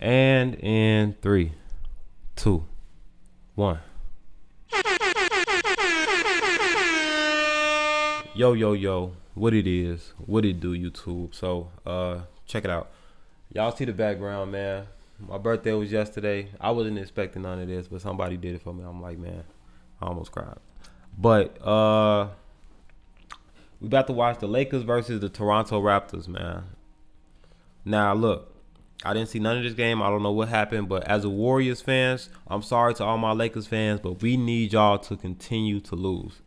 And in three, two, one. Yo, yo, yo, what it is, what it do, YouTube. So, uh, check it out. Y'all see the background, man. My birthday was yesterday. I wasn't expecting none of this, but somebody did it for me. I'm like, man, I almost cried. But uh we about to watch the Lakers versus the Toronto Raptors, man. Now look, I didn't see none of this game. I don't know what happened, but as a Warriors fans, I'm sorry to all my Lakers fans, but we need y'all to continue to lose.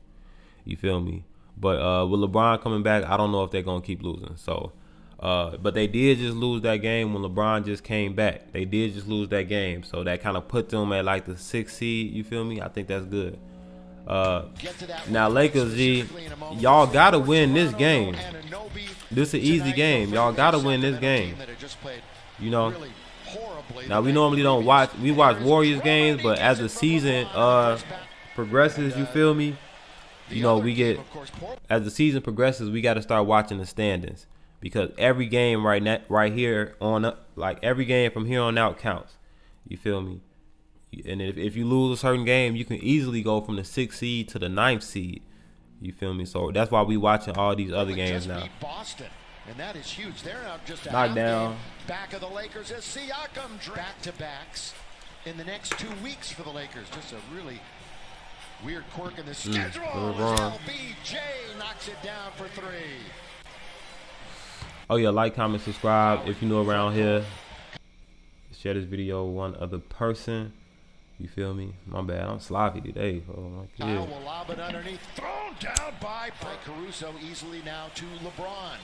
You feel me? But uh, with LeBron coming back, I don't know if they're gonna keep losing. So, uh, but they did just lose that game when LeBron just came back. They did just lose that game, so that kind of put them at like the sixth seed. You feel me? I think that's good. Uh, now Lakers, G, y'all gotta win this game. This is an easy game. Y'all gotta win this game. You know. Now we normally don't watch. We watch Warriors games, but as the season uh progresses, you feel me? You know, we get as the season progresses, we got to start watching the standings because every game right now, right here on like every game from here on out counts. You feel me? And if, if you lose a certain game, you can easily go from the sixth seed to the ninth seed. You feel me? So that's why we watching all these other games now. Boston. And that is huge. They're now just a Knocked down. back of the Lakers as Siakam back to backs in the next two weeks for the Lakers. Just a really weird quirk in the schedule. Mm. LBJ knocks it down for three. Oh yeah, like, comment, subscribe if you know around here. Share this video with one other person. You feel me? My bad. I'm sloppy today. Oh my Kyle god. will lob it underneath. Thrown down by, by Caruso easily now to LeBron.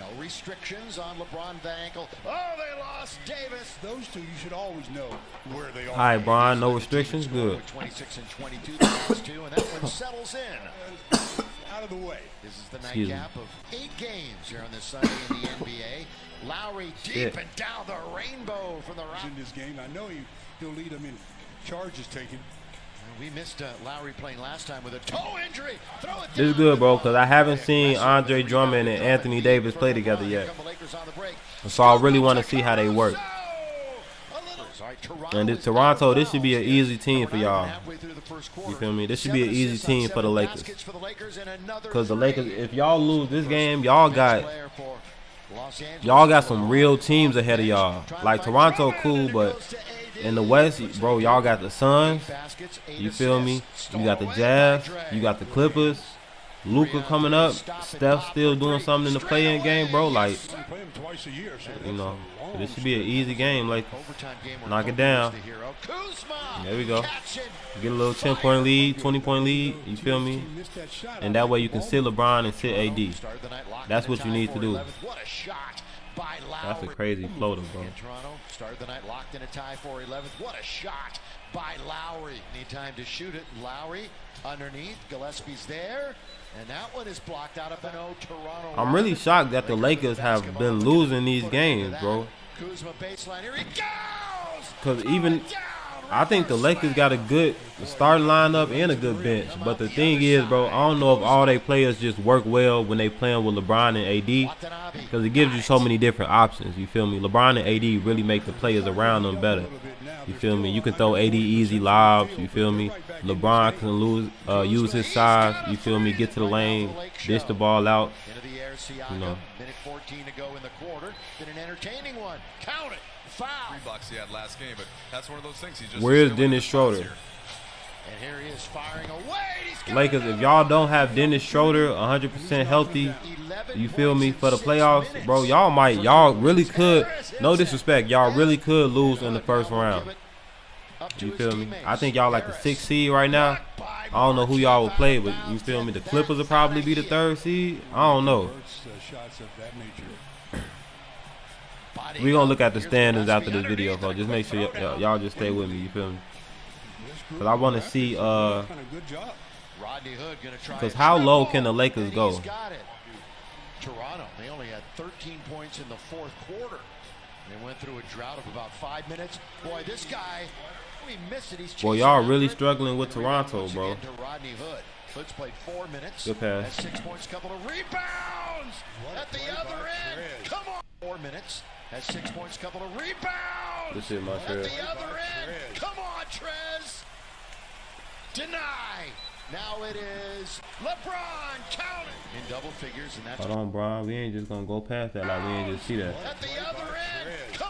No restrictions on LeBron the ankle. Oh, they lost Davis. Those two, you should always know where they are. All right, Brian. No restrictions. Good. 26 and 22, the last two, and that one settles in. Out of the way. This is the Excuse me. nightcap of eight games here on this Sunday in the NBA. Lowry deep Shit. and down the rainbow from the in round. this game. I know he, he'll lead them in charges taken. We missed uh, Lowry playing last time with a toe injury. Throw it This is good, bro, because I haven't seen Andre Drummond and Anthony Davis play together yet. Here come the Lakers on the break. So I really want to see how they work. A little- All right, Toronto And this Toronto, this should be an easy team for We're not even y'all. halfway through the first quarter. You feel me? This should be an easy team for the Lakers. baskets for the Lakers and another Because the. Lakers, if y'all lose this game, y'all got Player for Los Angeles. y'all got some real teams ahead of y'all. Like Toronto, cool, but in the West, bro, y'all got the Suns. You feel me? You got the Jazz. You got the Clippers. Luka coming up. Steph still doing something in the play-in game, bro. Like, you know, this should be an easy game. Like, Knock it down. There we go. get a little 10-point lead, 20-point lead. You feel me? And that way you can sit LeBron and sit AD. That's what you need to do. 11th. What a shot by That's a crazy floater, bro. In Toronto, started the night locked in a tie for 11th. What a shot by Lowry. Need time to shoot it. Lowry underneath. Gillespie's there. And that one is blocked out of an O. Toronto. I'm really shocked that the Lakers have been losing these games, bro. Kuzma baseline. Here he goes. Because even. I think the Lakers got a good starting lineup and a good bench. But the thing is, bro, I don't know if all they players just work well when they playing with LeBron and AD. Because it gives you so many different options. You feel me? LeBron and AD really make the players around them better. You feel me? You can throw AD easy lobs. You feel me? LeBron can lose, uh, use his size. You feel me? Get to the lane, dish the ball out. Into the air, Siakam. know. Minute 14 to go in the quarter. Been an entertaining one. Count it. Foul. three bucks he had last game, but that's one of those things. He just Where's Dennis the Schroeder? here. And here he is firing away. He's Lakers, if y'all don't have Dennis Schroeder 100% healthy, you feel me, for the playoffs, bro, y'all might, y'all really could, no disrespect, y'all really could lose in the first round. To You feel me? I think y'all like the sixth seed right now. I don't know who y'all will play, but you feel me? The Clippers will probably be the third seed. I don't know. Hurts, uh, shots of that nature. Body We gonna look at the standings after this video, so just make sure y'all, just stay with me. You feel me? This Cause I want to see, uh, done a good job. Rodney Hood gonna try. 'Cause a how low can the Lakers go? He's got it. Toronto, they only had 13 points in the fourth quarter. They went through a drought of about five minutes. Boy, this guy, we missed it. He's boy, y'all really struggling with Toronto, bro. again to Rodney Hood. Hood's played four minutes. Good pass. Has six points, couple of rebounds What at the other end. Perez. Come on. Four minutes. Has six points, couple of rebounds. This shit my At fair. the other end. Come on, Trez. Deny. Now it is LeBron counting in double figures, and that's Hold on, Brian. We ain't just gonna go past that like we ain't just see that. at the other end. Come on, Trez.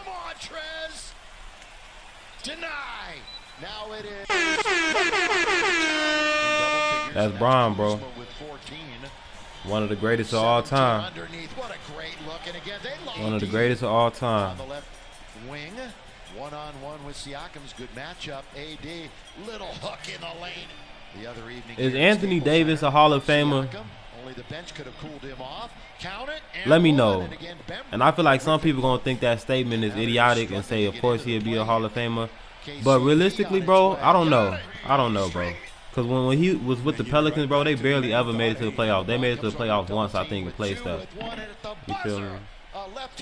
Deny. Now it is. That's Bron, bro. One of the greatest of all time. What a great look. And again, they One of the greatest of all on time. the left wing. One on one with Siakam's good matchup. AD, little hook in the lane. The other evening. Is Anthony Davis a Hall of Famer? Siakam, only the bench could have cooled him off. Count it. and Let me know. And I feel like some people gonna think that statement is idiotic and say, of course he'd be a Hall of Famer. But realistically, bro, I don't know. I don't know, bro. Cause when, when he was with the Pelicans, bro, they barely ever made it to the playoffs. They made it to the playoffs once, I think, in play stuff. You feel me?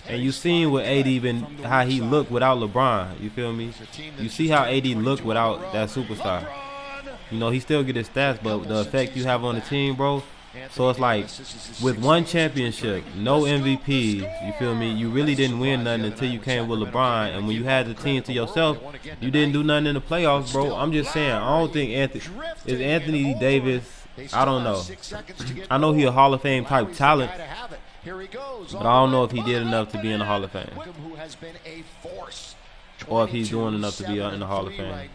And you seen what AD been how he looked without LeBron. You feel me? You see how AD looked without that superstar. You know he still get his stats, but the effect you have on the team, bro. So it's like with one championship, no MVPs. You feel me? You really didn't win nothing until you came with LeBron, and when you had the team to yourself, you didn't do nothing in the playoffs, bro. I'm just saying. I don't think Anthony is Anthony Davis. I don't know. I know he a Hall of Fame type talent, but I don't know if he did enough to be in the Hall of Fame. Or if he's doing enough to be in the Hall of 22-7 Fame.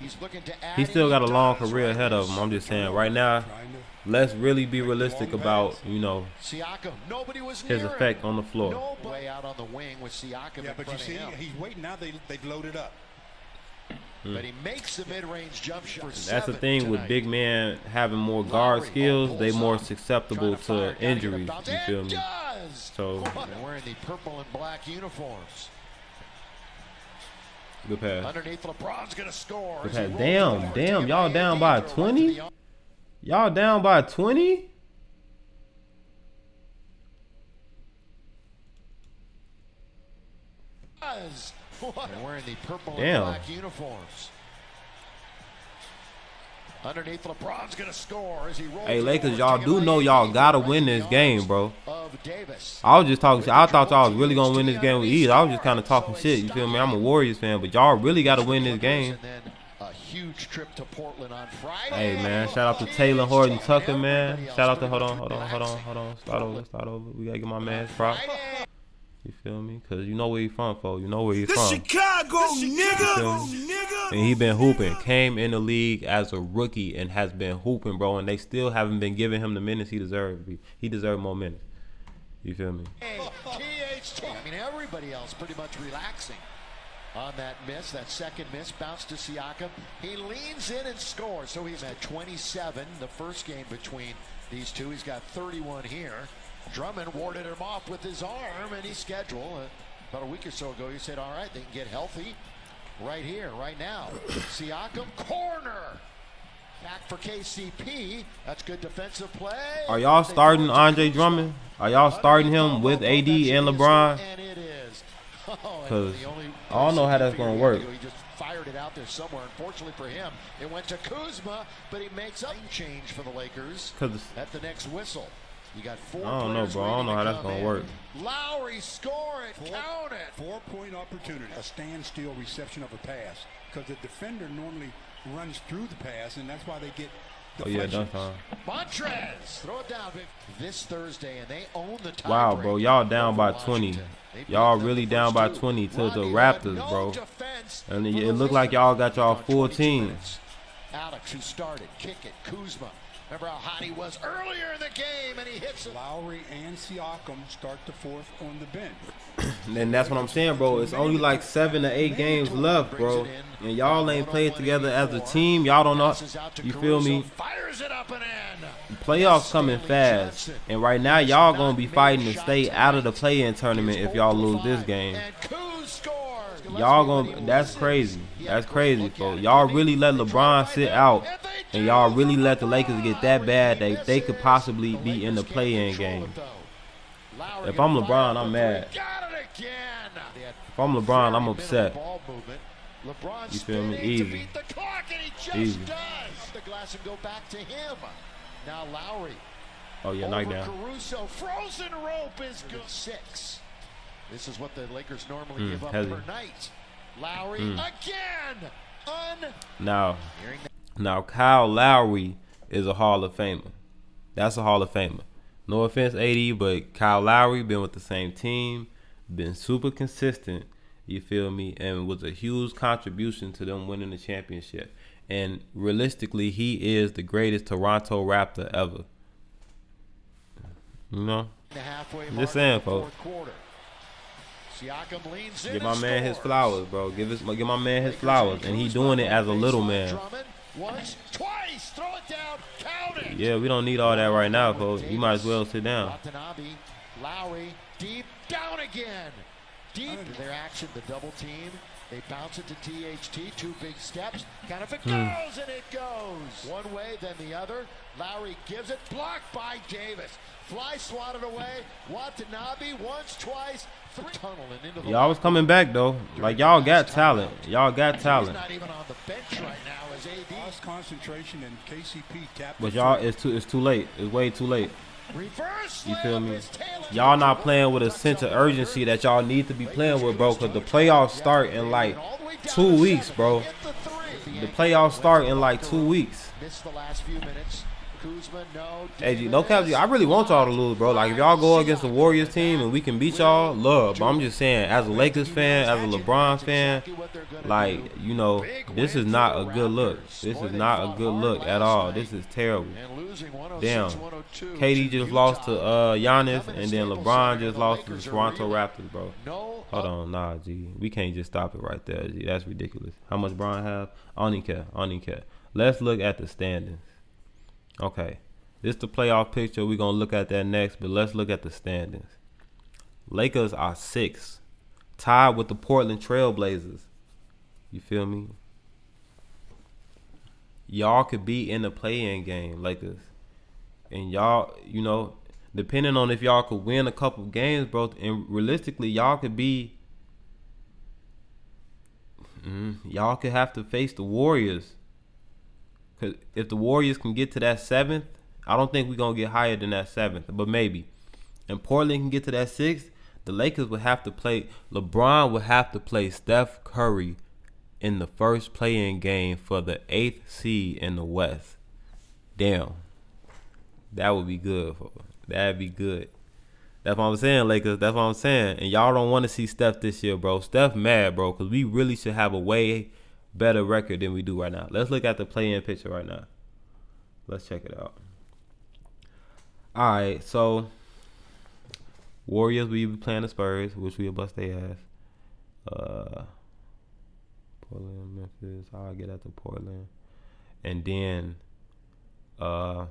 Right now. He's looking to add He still got a long career ahead of him. I'm just saying, right now, let's really be realistic about you know Siakam. Nobody was his near him. effect on the floor. Way out on the wing with Siakam Yeah, but you see, he's waiting now. They they've loaded up. Hmm. But he makes the mid-range jump shot. for That's the seven thing with big men having more guard Lowry skills. Oh, they more susceptible to gotta injuries. You feel me? does. So They're wearing the purple and black uniforms. Good pass. Underneath, LeBron's gonna score. Good as pass. Damn, damn, y'all down by throw it to 20? Y'all down by 20? does. What? Wearing the purple Damn. and black uniforms. Underneath, LeBron's gonna score as he rolls. Hey Lakers, y'all do know y'all gotta win this game, bro. I was just talking shit. I thought y'all was really gonna win this game with ease. I was just kind of talking shit. You feel me? I'm a Warriors fan, but y'all really gotta win this game. And then a huge trip to Portland on Friday. Hey man, shout out to Taylor Horton Tucker, man. Shout out to hold on, hold on, hold on, hold on. Start over, start over. We gotta get my man props. You feel me? Cause you know where he from, folks. You know where he from. Chicago, nigga. Feel nigga. And he been hooping. Came in the league as a rookie and has been hooping, bro. And they still haven't been giving him the minutes he deserved. He deserved more minutes. You feel me? THT. I mean, everybody else pretty much relaxing on that miss, that second miss, bounce to Siakam. He leans in and scores. So he's at 27, the first game between these two. He's got 31 here. Drummond warded him off with his arm, and he's scheduled. Uh, about a week or so ago, he said, all right, they can get healthy right here, right now. Siakam, corner. Back for KCP. That's good defensive play. Are y'all starting throw it to Andre Drummond? Are y'all starting him with AD and LeBron? And it is. Oh, and 'Cause the only I don't know how that's gonna work. he just fired it out there somewhere. Unfortunately for him, it went to Kuzma, but he makes up change for the Lakers Cause at the next whistle. You got four. I don't know, bro. I don't know how that's gonna in. work. Lowry, score it, Four- count it. Four point opportunity. A standstill reception of a pass. Because the defender normally runs through the pass, and that's why they get oh yeah, done time. Montrez, throw it down this Thursday, and they own the tie. Wow, bro, y'all down by 20. Y'all really down by 20 to the Raptors, bro. And it, it looked like y'all got y'all full team. Alex, who started, kick it, Kuzma. Remember how hot he was earlier in the game, and he hits it. Lowry and Siakam start the fourth on the bench. And that's what I'm saying, bro. It's only like seven to eight games left, bro. And y'all ain't played together as a team. Y'all don't know. Passes out to You feel me? Caruso, Fires it up and in. Playoffs coming fast. And right now, y'all gonna be fighting to stay out of the play-in tournament if y'all lose this game. And Kuz scores. Y'all gonna. That's crazy. That's crazy, folks. Y'all really let LeBron sit out, and y'all really let the Lakers get that bad that they could possibly be in the play-in game. If I'm LeBron, I'm mad. Got it again. If I'm LeBron, I'm upset. Ball movement. LeBron You feel me? Easy. To beat the clock, and he just Easy. does. The glass and go back to him. Now Lowry. Oh yeah, oh, over knockdown. Caruso. Frozen rope is good. Six. This is what the Lakers normally Mm, give up heavy. per night. Lowry Hmm. again. Un. Now, now Kyle Lowry is a Hall of Famer. That's a Hall of Famer. No offense, AD, but Kyle Lowry been with the same team, been super consistent. You feel me? And was a huge contribution to them winning the championship. And realistically, he is the greatest Toronto Raptor ever. You know, Just saying, folks. fourth quarter. Siakam leans in give my man his flowers, bro. Give his, give my man his flowers, and he doing it as a little man. Once, twice, throw it down, count it. Yeah, we don't need all that right now, folks. You might as well sit down. Watanabe, Lowry, deep, down again. Deep their action, the double team. They bounce it to THT, two big steps. Kind of it Hmm. goes, and it goes. One way, then the other. Lowry gives it, blocked by Davis. Fly swatted away. Watanabe, once, twice, three. Tunnel and into the Y'all was coming back though. Like y'all got talent. Y'all got talent. He's talent. not even on the bench right now as AD. Lost concentration and KCP tapped. But y'all, it's too, it's too late. It's way too late. You feel me? Y'all not playing with a sense of urgency that y'all need to be playing with, bro. Cause the playoffs start in like two weeks, bro. The playoffs start in like two weeks. Missed the last few minutes. Kuzma, no. Hey, G, no cap, I really want y'all to lose, bro. Like if y'all go against the Warriors team and we can beat y'all, love. But I'm just saying, as a Lakers fan, as a LeBron fan, like you know, this is not a good look. This is not a good look at all. This is terrible. And losing 106, Damn. 102 KD just lost to uh Giannis, and then LeBron just lost to the Toronto. Raptors, bro. Hold on, nah, G. We can't just stop it right there, G. That's ridiculous. How much Bron have? I don't even care. I don't even care. Let's look at the standings. Okay. This the playoff picture. We're gonna look at that next, but let's look at the standings. Lakers are six. Tied with the Portland Trailblazers. You feel me? Y'all could be in the play-in game, Lakers. And y'all, you know, depending on if y'all could win a couple games, bro, and realistically, y'all could be Mm, y'all could have to face the Warriors. Cause if the Warriors can get to that seventh, I don't think we're gonna get higher than that seventh, but maybe. And Portland can get to that sixth, the Lakers would have to play LeBron would have to play Steph Curry in the first play-in game for the eighth seed in the West. Damn. That would be good that'd be good. That's what I'm saying, Lakers. That's what I'm saying. And y'all don't want to see Steph this year, bro. Steph mad, bro, because we really should have a way better record than we do right now. Let's look at the play-in picture right now. Let's check it out. All right, so Warriors, we be playing the Spurs, which we bust their ass. Uh, Portland, Memphis. I'll get at the Portland, and then, uh,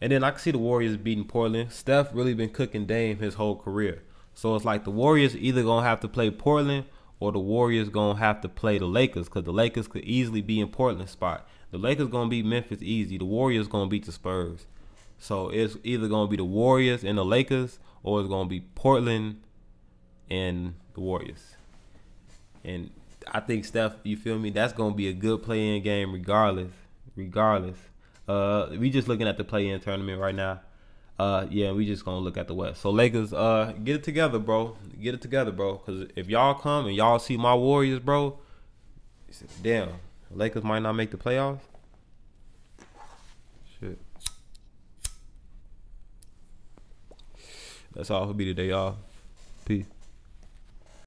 and then I can see the Warriors beating Portland. Steph really been cooking Dame his whole career, so it's like the Warriors either gonna have to play Portland or the Warriors gonna have to play the Lakers because the Lakers could easily be in Portland spot. The Lakers gonna beat Memphis easy. The Warriors gonna beat the Spurs. So it's either gonna be the Warriors and the Lakers, or it's gonna be Portland and the Warriors. And I think Steph, you feel me? That's gonna be a good play-in game, regardless. Regardless, uh, we just looking at the play-in tournament right now. Uh, yeah, we just gonna look at the West. So Lakers, uh, get it together, bro. Get it together, bro. Cause if y'all come and y'all see my Warriors, bro, damn, Lakers might not make the playoffs. Shit. That's all for me today, y'all. Peace.